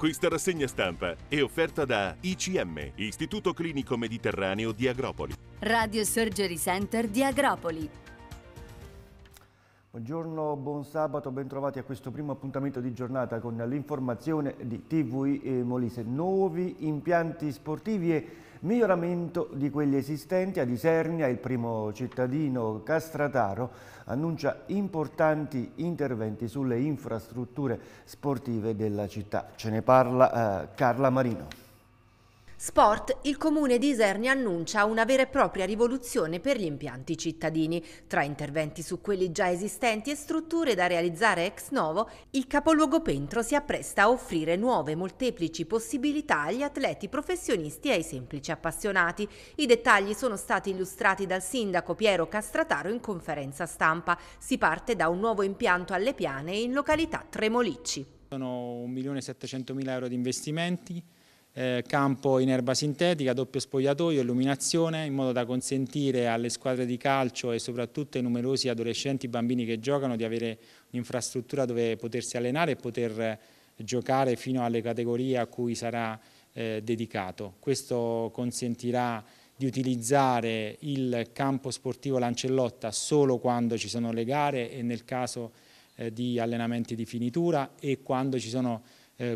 Questa rassegna stampa è offerta da ICM, Istituto Clinico Mediterraneo di Agropoli. Radio Surgery Center di Agropoli. Buongiorno, buon sabato, bentrovati a questo primo appuntamento di giornata con l'informazione di TVI Molise. Nuovi impianti sportivi e Miglioramento di quelli esistenti ad Isernia, il primo cittadino castrataro annuncia importanti interventi sulle infrastrutture sportive della città. Ce ne parla eh, Carla Marino. Sport, il comune di Isernia annuncia una vera e propria rivoluzione per gli impianti cittadini. Tra interventi su quelli già esistenti e strutture da realizzare ex novo, il capoluogo Pentro si appresta a offrire nuove molteplici possibilità agli atleti professionisti e ai semplici appassionati. I dettagli sono stati illustrati dal sindaco Piero Castrataro in conferenza stampa. Si parte da un nuovo impianto alle piane in località Tremolicci. Sono 1.700.000 euro di investimenti eh, campo in erba sintetica, doppio spogliatoio, illuminazione, in modo da consentire alle squadre di calcio e soprattutto ai numerosi adolescenti e bambini che giocano di avere un'infrastruttura dove potersi allenare e poter eh, giocare fino alle categorie a cui sarà eh, dedicato. Questo consentirà di utilizzare il campo sportivo Lancellotta solo quando ci sono le gare e nel caso eh, di allenamenti di finitura e quando ci sono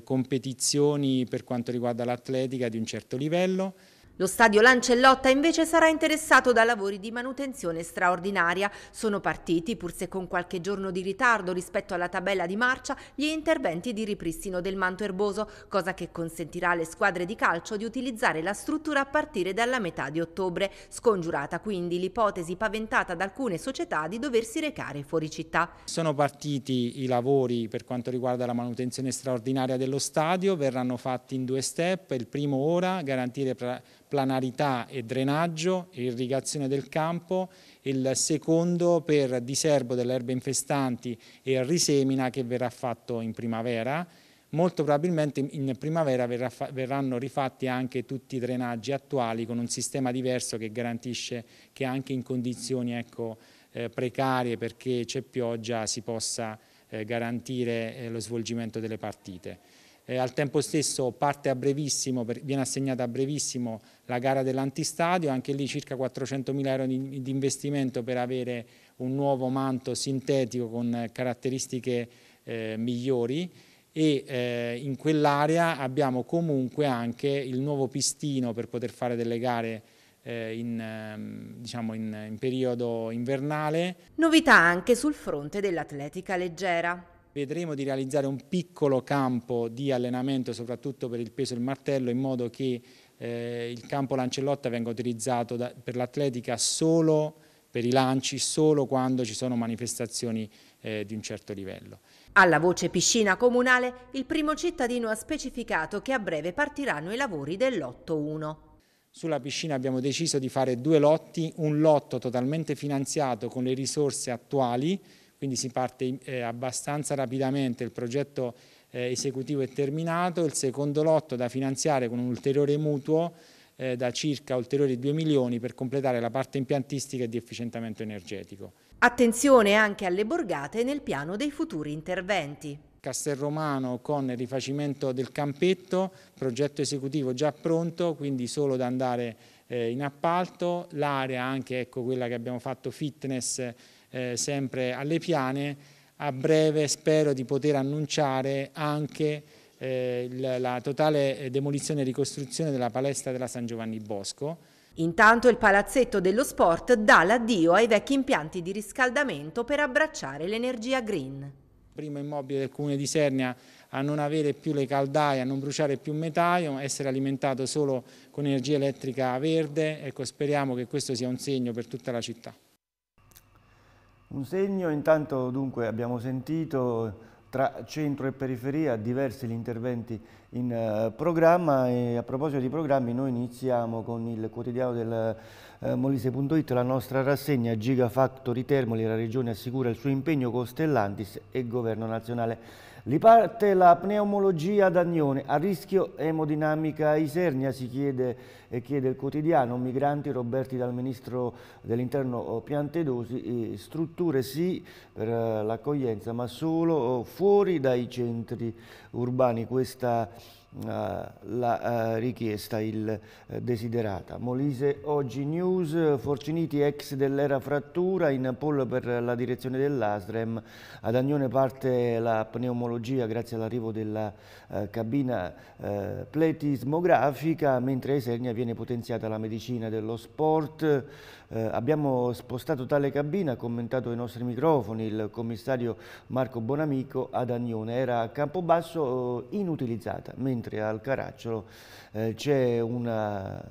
competizioni per quanto riguarda l'atletica di un certo livello lo stadio Lancellotta invece sarà interessato da lavori di manutenzione straordinaria. Sono partiti, pur se con qualche giorno di ritardo rispetto alla tabella di marcia, gli interventi di ripristino del manto erboso, cosa che consentirà alle squadre di calcio di utilizzare la struttura a partire dalla metà di ottobre, scongiurata quindi l'ipotesi paventata da alcune società di doversi recare fuori città. Sono partiti i lavori per quanto riguarda la manutenzione straordinaria dello stadio, verranno fatti in due step, il primo ora garantire planarità e drenaggio irrigazione del campo, il secondo per diserbo delle erbe infestanti e risemina che verrà fatto in primavera. Molto probabilmente in primavera verranno rifatti anche tutti i drenaggi attuali con un sistema diverso che garantisce che anche in condizioni ecco, eh, precarie perché c'è pioggia si possa eh, garantire eh, lo svolgimento delle partite eh, al tempo stesso parte a brevissimo, per, viene assegnata a brevissimo la gara dell'antistadio, anche lì circa 400.000 euro di, di, investimento per avere un nuovo manto sintetico con caratteristiche eh, migliori e eh, in quell'area abbiamo comunque anche il nuovo pistino per poter fare delle gare eh, in, ehm, diciamo in, in periodo invernale. Novità anche sul fronte dell'atletica leggera. Vedremo di realizzare un piccolo campo di allenamento soprattutto per il peso e il martello in modo che eh, il campo Lancellotta venga utilizzato da, per l'atletica solo per i lanci, solo quando ci sono manifestazioni eh, di un certo livello. Alla voce piscina comunale, il primo cittadino ha specificato che a breve partiranno i lavori dell'8-1. Sulla piscina abbiamo deciso di fare due lotti, un lotto totalmente finanziato con le risorse attuali, quindi si parte eh, abbastanza rapidamente, il progetto eh, esecutivo è terminato, il secondo lotto da finanziare con un ulteriore mutuo eh, da circa ulteriori 2 milioni per completare la parte impiantistica e di efficientamento energetico. Attenzione anche alle borgate nel piano dei futuri interventi. Castelromano con il rifacimento del campetto, progetto esecutivo già pronto, quindi solo da andare eh, in appalto, l'area anche ecco, quella che abbiamo fatto fitness eh, sempre alle piane, a breve spero di poter annunciare anche eh, la, totale demolizione e ricostruzione della palestra della San Giovanni Bosco. Intanto il palazzetto dello sport dà l'addio ai vecchi impianti di riscaldamento per abbracciare l'energia green. Primo immobile del comune di Sernia a non avere più le caldaie, a non bruciare più metaio, essere alimentato solo con energia elettrica verde. Ecco, speriamo che questo sia un segno per tutta la città. Un segno, intanto dunque abbiamo sentito tra centro e periferia diversi gli interventi in uh, programma e a proposito di programmi noi iniziamo con il quotidiano del Molise.it, la nostra rassegna Gigafactory Termoli, la regione assicura il suo impegno con Stellantis e Governo nazionale. Riparte la pneumologia ad Agnone, a rischio emodinamica Isernia, si chiede e chiede il quotidiano, migranti roberti dal ministro dell'interno Piantedosi, strutture sì per eh, l'accoglienza ma solo fuori dai centri urbani, questa la uh, richiesta, il uh, desiderata. Molise oggi news, Forciniti ex dell'era frattura in poll per la direzione dell'Asrem, ad Agnone parte la pneumologia grazie all'arrivo della cabina pletismografica, mentre a Esernia viene potenziata la medicina dello sport, eh, abbiamo spostato tale cabina, ha commentato ai nostri microfoni il commissario Marco Bonamico. Ad Agnone, era a Campobasso eh, inutilizzata, mentre al Caracciolo eh, c'è una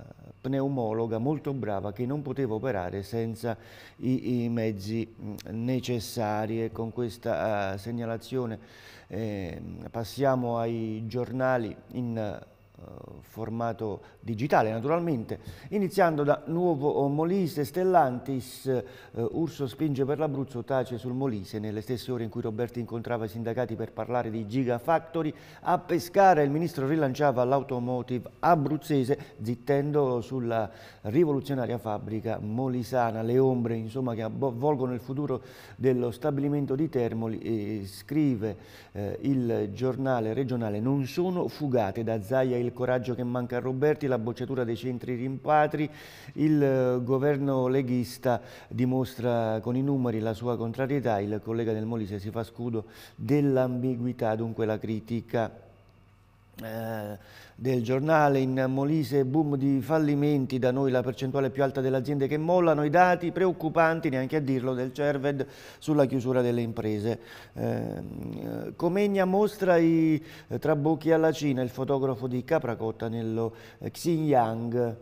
pneumologa molto brava che non poteva operare senza i, i mezzi mm, necessari. E con questa uh, segnalazione eh, passiamo ai giornali in formato digitale naturalmente, iniziando da Nuovo Molise, Stellantis, eh, Urso spinge per l'Abruzzo, tace sul Molise, nelle stesse ore in cui Roberti incontrava i sindacati per parlare di Gigafactory, a Pescara il ministro rilanciava l'automotive abruzzese, zittendo sulla rivoluzionaria fabbrica molisana, le ombre insomma, che avvolgono il futuro dello stabilimento di Termoli, e scrive eh, il giornale regionale, non sono fugate da Zaia il coraggio che manca a Roberti, la bocciatura dei centri rimpatri, il eh, governo leghista dimostra con i numeri la sua contrarietà, il collega del Molise si fa scudo dell'ambiguità, dunque la critica eh, del giornale in Molise boom di fallimenti. Da noi la percentuale più alta delle aziende che mollano i dati preoccupanti neanche a dirlo del Cerved sulla chiusura delle imprese. Eh, Comegna mostra i trabocchi alla Cina il fotografo di Capracotta nello Xinjiang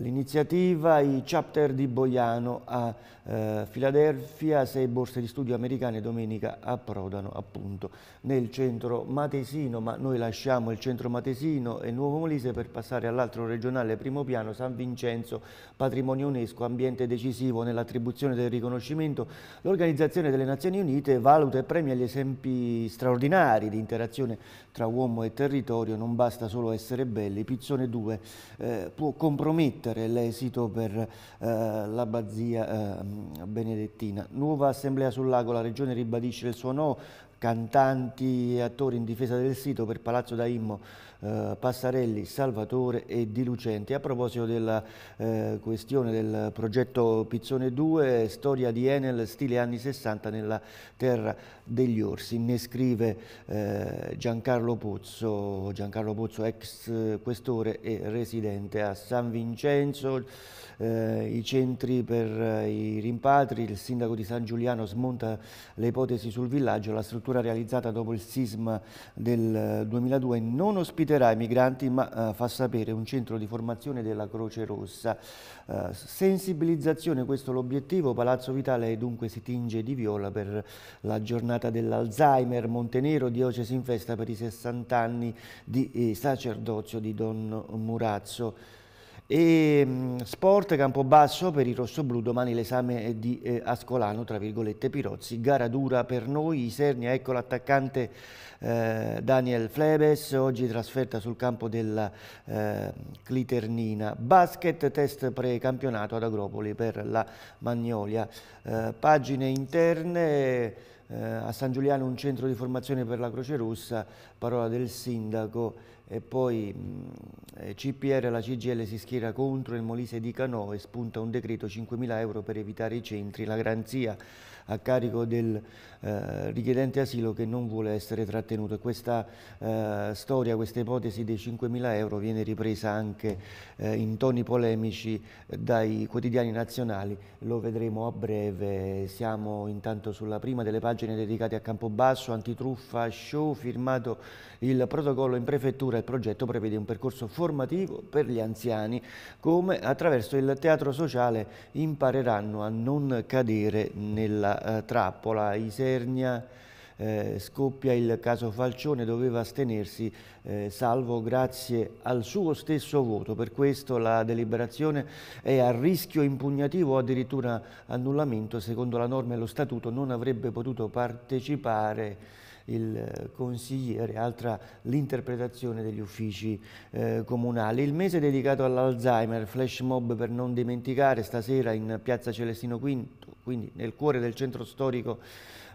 l'iniziativa, i chapter di Boiano a eh, Filadelfia, sei borse di studio americane domenica approdano appunto nel centro matesino, ma noi lasciamo il centro matesino e Nuovo Molise per passare all'altro regionale primo piano, San Vincenzo, patrimonio UNESCO, ambiente decisivo nell'attribuzione del riconoscimento. L'Organizzazione delle Nazioni Unite valuta e premia gli esempi straordinari di interazione tra uomo e territorio, non basta solo essere belli, Pizzone 2 eh, può compromettere compromettere l'esito per eh, l'abbazia eh, benedettina. Nuova assemblea sul lago, la regione ribadisce il suo no, cantanti e attori in difesa del sito per Palazzo da Immo, eh, Passarelli, Salvatore e Di Lucenti. A proposito della eh, questione del progetto Pizzone 2, storia di Enel, stile anni 60 nella terra degli orsi. Ne scrive eh, Giancarlo Pozzo, Giancarlo Pozzo ex questore e residente a San Vincenzo eh, i centri per eh, i rimpatri, il sindaco di San Giuliano smonta le ipotesi sul villaggio, la struttura realizzata dopo il sisma del 2002 eh, non ospiterà i migranti ma eh, fa sapere un centro di formazione della Croce Rossa. Eh, sensibilizzazione, questo l'obiettivo, Palazzo Vitale dunque si tinge di viola per la giornata dell'Alzheimer, Montenero, diocesi in festa per i 60 anni di eh, sacerdozio di Don Murazzo. E, mm, sport Campobasso per i rossoblù, domani l'esame di eh, Ascolano, tra virgolette Pirozzi, gara dura per noi, Isernia, ecco l'attaccante eh, Daniel Flebes, oggi trasferta sul campo della eh, Cliternina. Basket, test pre-campionato ad Agropoli per la Magnolia. Eh, pagine interne, eh, a San Giuliano un centro di formazione per la Croce Rossa, parola del sindaco e poi mh, eh, CPR la CGL si schiera contro il Molise di Canò e spunta un decreto 5.000 euro per evitare i centri, la garanzia a carico del eh, richiedente asilo che non vuole essere trattenuto. E questa eh, storia, questa ipotesi dei 5.000 euro viene ripresa anche eh, in toni polemici dai quotidiani nazionali, lo vedremo a breve. Siamo intanto sulla prima delle pagine dedicate a Campobasso, antitruffa show, firmato il protocollo in prefettura, il progetto prevede un percorso formativo per gli anziani, come attraverso il teatro sociale impareranno a non cadere nella eh, trappola. Isernia, eh, scoppia il caso Falcione, doveva astenersi eh, salvo grazie al suo stesso voto. Per questo la deliberazione è a rischio impugnativo o addirittura annullamento. Secondo la norma e lo statuto non avrebbe potuto partecipare il consigliere, altra l'interpretazione degli uffici eh, comunali. Il mese dedicato all'Alzheimer, flash mob per non dimenticare, stasera in piazza Celestino V, quindi nel cuore del centro storico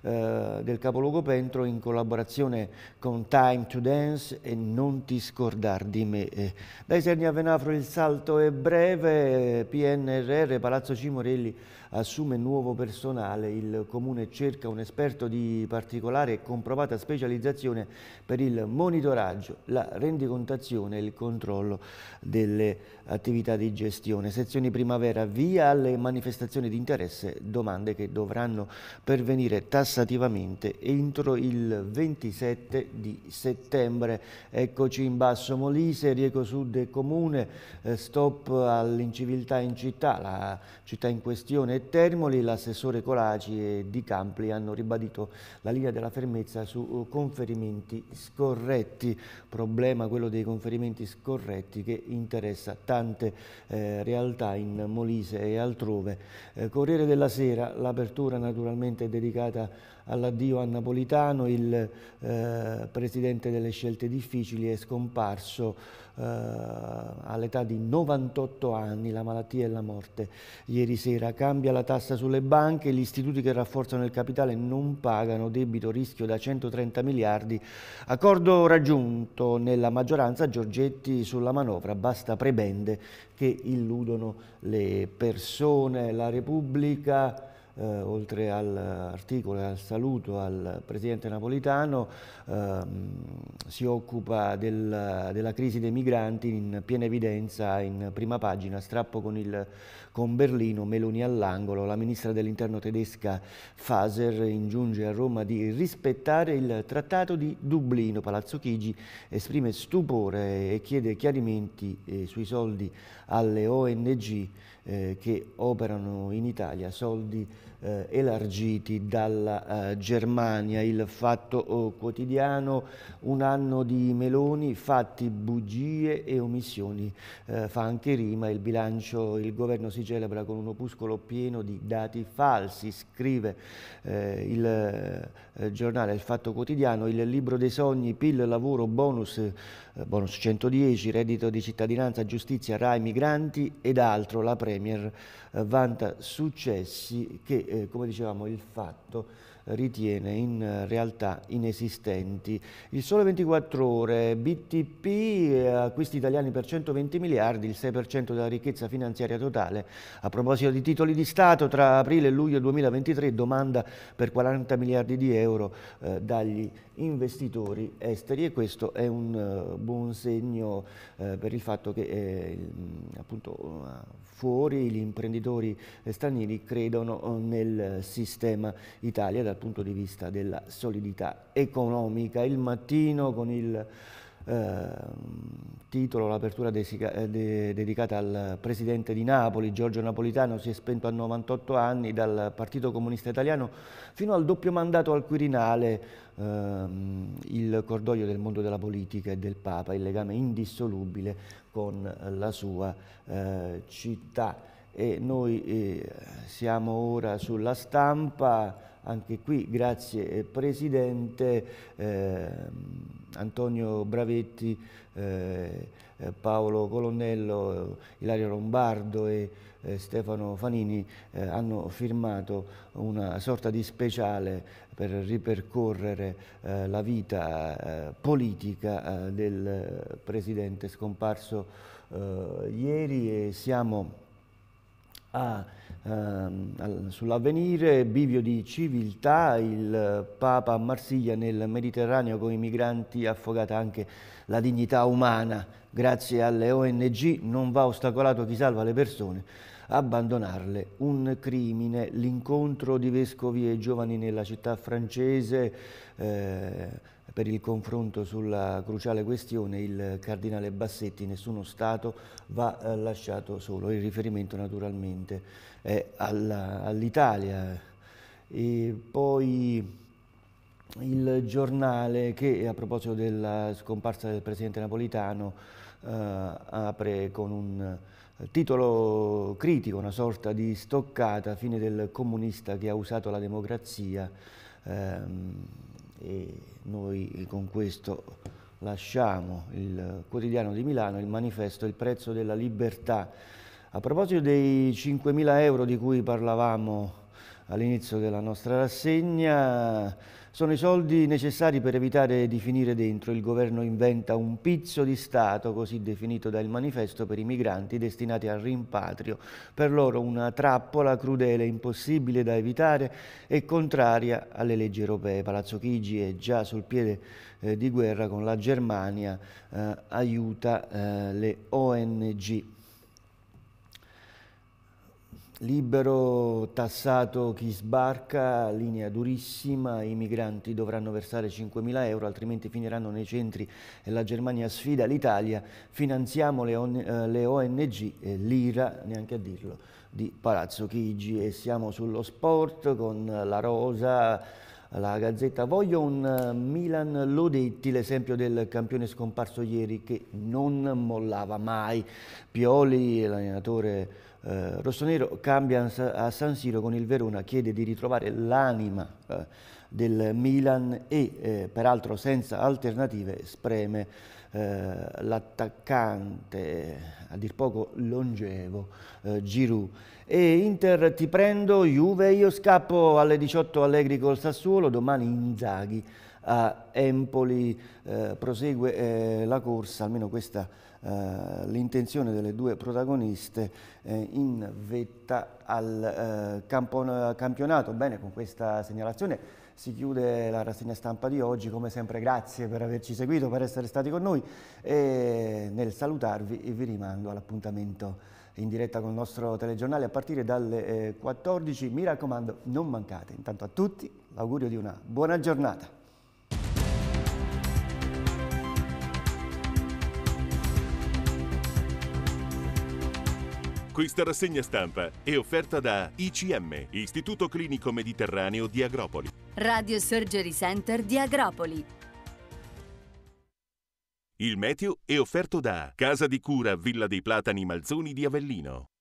eh, del capoluogo Pentro in collaborazione con Time to Dance e Non ti scordar di me. Eh, dai Serni a Venafro il salto è breve, PNRR, Palazzo Cimorelli assume nuovo personale, il Comune cerca un esperto di particolare e comprovata specializzazione per il monitoraggio, la rendicontazione e il controllo delle attività di gestione. Sezioni primavera, via alle manifestazioni di interesse, domande che dovranno pervenire tassativamente entro il 27 di settembre. Eccoci in basso Molise, Rieco Sud e Comune, eh, stop all'inciviltà in città, la città in questione è Termoli, l'assessore Colaci e Di Campli hanno ribadito la linea della fermezza su conferimenti scorretti, problema quello dei conferimenti scorretti che interessa tante eh, realtà in Molise e altrove. Eh, Corriere della Sera, l'apertura naturalmente è dedicata all'addio a Napolitano, il eh, presidente delle scelte difficili è scomparso eh, all'età di 98 anni, la malattia e la morte. Ieri sera cambia la tassa sulle banche, gli istituti che rafforzano il capitale non pagano, debito rischio da 130 miliardi. Accordo raggiunto nella maggioranza Giorgetti sulla manovra, basta prebende che illudono le persone. La Repubblica eh, oltre all'articolo e al saluto al Presidente Napolitano, ehm, si occupa del, della crisi dei migranti in piena evidenza in prima pagina, strappo con, il, con Berlino, Meloni all'angolo, la Ministra dell'Interno tedesca Faser ingiunge a Roma di rispettare il Trattato di Dublino, Palazzo Chigi esprime stupore e chiede chiarimenti eh, sui soldi alle ONG eh, che operano in Italia, soldi eh, elargiti dalla eh, Germania. Il fatto oh, quotidiano, un anno di Meloni, fatti, bugie e omissioni. Eh, fa anche rima, il bilancio, il governo si celebra con un opuscolo pieno di dati falsi, scrive eh, il eh, giornale Il Fatto Quotidiano, il libro dei sogni, PIL, lavoro, bonus, bonus 110, reddito di cittadinanza, giustizia, RAI, migranti ed altro. La Premier eh, vanta successi che, eh, come dicevamo, il fatto ritiene in realtà inesistenti. Il Sole 24 Ore, BTP, eh, acquisti italiani per 120 miliardi, il 6% della ricchezza finanziaria totale. A proposito di titoli di Stato, tra aprile e luglio 2023 domanda per 40 miliardi di euro eh, dagli investitori esteri e questo è un uh, buon segno uh, per il fatto che eh, appunto fuori gli imprenditori stranieri credono nel sistema Italia dal punto di vista della solidità economica. Il mattino con il eh, titolo, l'apertura eh, de dedicata al presidente di Napoli, Giorgio Napolitano, si è spento a 98 anni dal Partito Comunista Italiano fino al doppio mandato al Quirinale, ehm, il cordoglio del mondo della politica e del Papa, il legame indissolubile con la sua eh, città. E noi eh, siamo ora sulla stampa, anche qui grazie eh, Presidente. Eh, Antonio Bravetti, eh, eh, Paolo Colonnello, Ilario Lombardo e eh, Stefano Fanini eh, hanno firmato una sorta di speciale per ripercorrere eh, la vita eh, politica del Presidente scomparso ieri e siamo a Uh, sull'avvenire, bivio di civiltà, il Papa a Marsiglia nel Mediterraneo con i migranti affogata anche la dignità umana. Grazie alle ONG non va ostacolato chi salva le persone, abbandonarle. Un crimine, l'incontro di vescovi e giovani nella città francese, eh, per il confronto sulla cruciale questione il cardinale Bassetti, nessuno Stato va eh, lasciato solo, il riferimento naturalmente è all'Italia. E poi il giornale che a proposito della scomparsa del presidente napolitano eh, apre con un titolo critico, una sorta di stoccata, fine del comunista che ha usato la democrazia. Ehm, noi con questo lasciamo il quotidiano di Milano, il manifesto Il prezzo della libertà. A proposito dei 5.000 euro di cui parlavamo all'inizio della nostra rassegna, sono i soldi necessari per evitare di finire dentro. Il governo inventa un pizzo di Stato, così definito dal manifesto, per i migranti destinati al rimpatrio. Per loro una trappola crudele, impossibile da evitare e contraria alle leggi europee. Palazzo Chigi è già sul piede eh, di guerra con la Germania, eh, aiuta eh, le ONG Libero, tassato chi sbarca, linea durissima, i migranti dovranno versare 5.000 euro, altrimenti finiranno nei centri e la Germania sfida l'Italia, finanziamo le, on eh, ONG, e l'IRA, neanche a dirlo, di Palazzo Chigi e siamo sullo sport con la Rosa, la Gazzetta. Voglio un Milan Lodetti, l'esempio del campione scomparso ieri che non mollava mai. Pioli, l'allenatore eh, rossonero cambia a San Siro con il Verona, chiede di ritrovare l'anima eh, del Milan e eh, peraltro senza alternative spreme eh, l'attaccante a dir poco longevo eh, Giroud. E Inter ti prendo, Juve, io scappo alle 18 Allegri col Sassuolo, domani Inzaghi a Empoli eh, prosegue la corsa, almeno questa eh, l'intenzione delle due protagoniste eh, in vetta al eh, campionato. Bene, con questa segnalazione si chiude la rassegna stampa di oggi, come sempre grazie per averci seguito, per essere stati con noi e nel salutarvi vi rimando all'appuntamento in diretta con il nostro telegiornale a partire dalle 14. Mi raccomando, non mancate. Intanto a tutti l'augurio di una buona giornata. Questa rassegna stampa è offerta da ICM, Istituto Clinico Mediterraneo di Agropoli. Radio Surgery Center di Agropoli. Il meteo è offerto da Casa di Cura Villa dei Platani Malzoni di Avellino.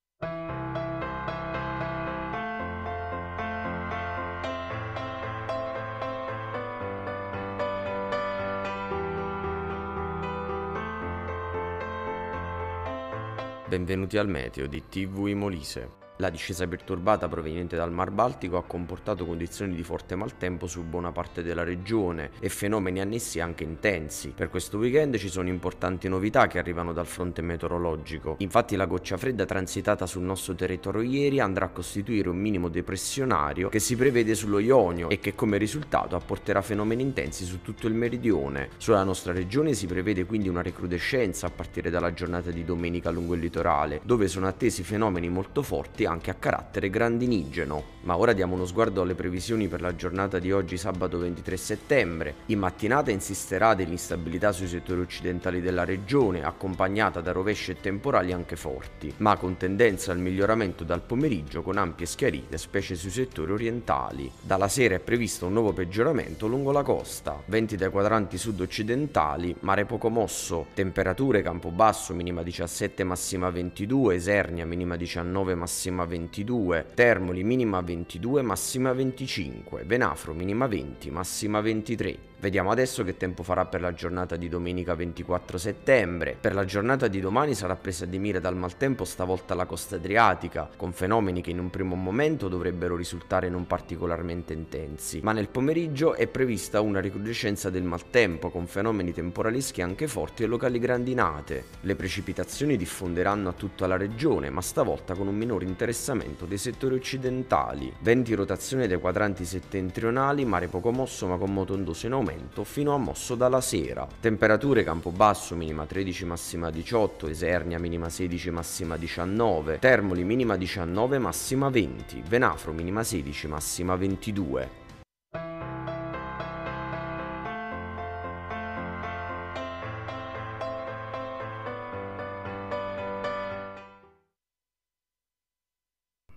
Benvenuti al meteo di TV Molise. La discesa perturbata proveniente dal Mar Baltico ha comportato condizioni di forte maltempo su buona parte della regione e fenomeni annessi anche intensi. Per questo weekend ci sono importanti novità che arrivano dal fronte meteorologico. Infatti la goccia fredda transitata sul nostro territorio ieri andrà a costituire un minimo depressionario che si prevede sullo Ionio e che come risultato apporterà fenomeni intensi su tutto il meridione. Sulla nostra regione si prevede quindi una recrudescenza a partire dalla giornata di domenica lungo il litorale, dove sono attesi fenomeni molto forti anche a carattere grandinigeno. Ma ora diamo uno sguardo alle previsioni per la giornata di oggi sabato 23 settembre. In mattinata insisterà dell'instabilità sui settori occidentali della regione, accompagnata da rovesci e temporali anche forti, ma con tendenza al miglioramento dal pomeriggio con ampie schiarite, specie sui settori orientali. Dalla sera è previsto un nuovo peggioramento lungo la costa, venti dai quadranti sud-occidentali, mare poco mosso, temperature Campobasso minima 17 massima 22, Esernia minima 19 massima massima 22, Termoli minima 22, massima 25, Venafro minima 20, massima 23. Vediamo adesso che tempo farà per la giornata di domenica 24 settembre. Per la giornata di domani sarà presa di mira dal maltempo stavolta la costa adriatica, con fenomeni che in un primo momento dovrebbero risultare non particolarmente intensi, ma nel pomeriggio è prevista una recrudescenza del maltempo con fenomeni temporaleschi anche forti e locali grandinate. Le precipitazioni diffonderanno a tutta la regione, ma stavolta con un minore interessamento dei settori occidentali. Venti rotazione dei quadranti settentrionali, mare poco mosso ma con moto ondoso in aumento aumento fino a mosso dalla sera. Temperature Campobasso minima 13 massima 18, Esernia minima 16 massima 19, Termoli minima 19 massima 20, Venafro minima 16 massima 22.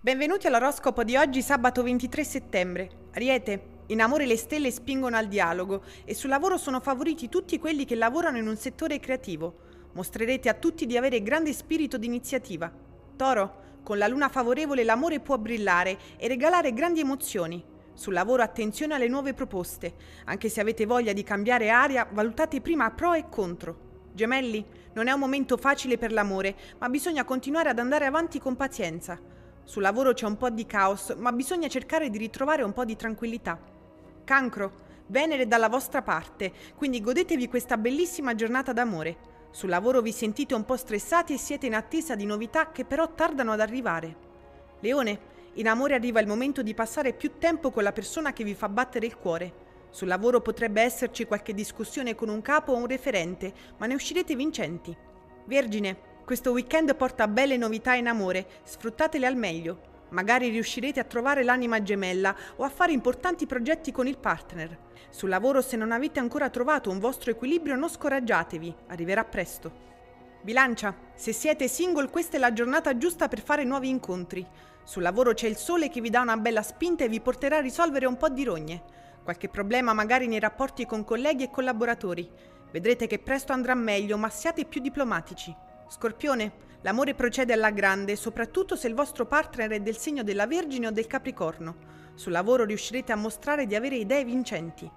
Benvenuti all'oroscopo di oggi sabato 23 settembre. Ariete, in amore le stelle spingono al dialogo e sul lavoro sono favoriti tutti quelli che lavorano in un settore creativo. Mostrerete a tutti di avere grande spirito di iniziativa. Toro, con la luna favorevole l'amore può brillare e regalare grandi emozioni. Sul lavoro attenzione alle nuove proposte. Anche se avete voglia di cambiare aria, valutate prima pro e contro. Gemelli, non è un momento facile per l'amore, ma bisogna continuare ad andare avanti con pazienza. Sul lavoro c'è un po' di caos, ma bisogna cercare di ritrovare un po' di tranquillità. Cancro, Venere dalla vostra parte, quindi godetevi questa bellissima giornata d'amore. Sul lavoro vi sentite un po' stressati e siete in attesa di novità che però tardano ad arrivare. Leone, in amore arriva il momento di passare più tempo con la persona che vi fa battere il cuore. Sul lavoro potrebbe esserci qualche discussione con un capo o un referente, ma ne uscirete vincenti. Vergine, questo weekend porta belle novità in amore, sfruttatele al meglio. Magari riuscirete a trovare l'anima gemella o a fare importanti progetti con il partner. Sul lavoro se non avete ancora trovato un vostro equilibrio non scoraggiatevi, arriverà presto. Bilancia, se siete single questa è la giornata giusta per fare nuovi incontri. Sul lavoro c'è il sole che vi dà una bella spinta e vi porterà a risolvere un po' di rogne. Qualche problema magari nei rapporti con colleghi e collaboratori. Vedrete che presto andrà meglio, ma siate più diplomatici. Scorpione, L'amore procede alla grande, soprattutto se il vostro partner è del segno della Vergine o del Capricorno. Sul lavoro riuscirete a mostrare di avere idee vincenti.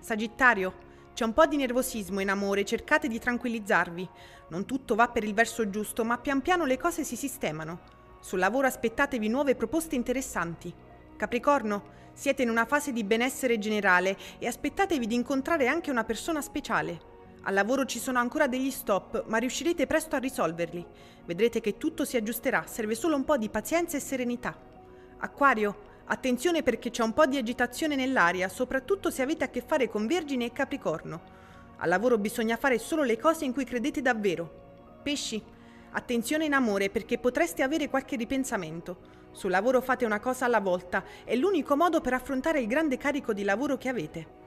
Sagittario, c'è un po' di nervosismo in amore, cercate di tranquillizzarvi. Non tutto va per il verso giusto, ma pian piano le cose si sistemano. Sul lavoro aspettatevi nuove proposte interessanti. Capricorno, siete in una fase di benessere generale e aspettatevi di incontrare anche una persona speciale. Al lavoro ci sono ancora degli stop, ma riuscirete presto a risolverli. Vedrete che tutto si aggiusterà, serve solo un po' di pazienza e serenità. Acquario, attenzione perché c'è un po' di agitazione nell'aria, soprattutto se avete a che fare con Vergine e Capricorno. Al lavoro bisogna fare solo le cose in cui credete davvero. Pesci, attenzione in amore perché potreste avere qualche ripensamento. Sul lavoro fate una cosa alla volta, è l'unico modo per affrontare il grande carico di lavoro che avete.